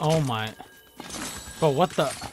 Oh my. But what the?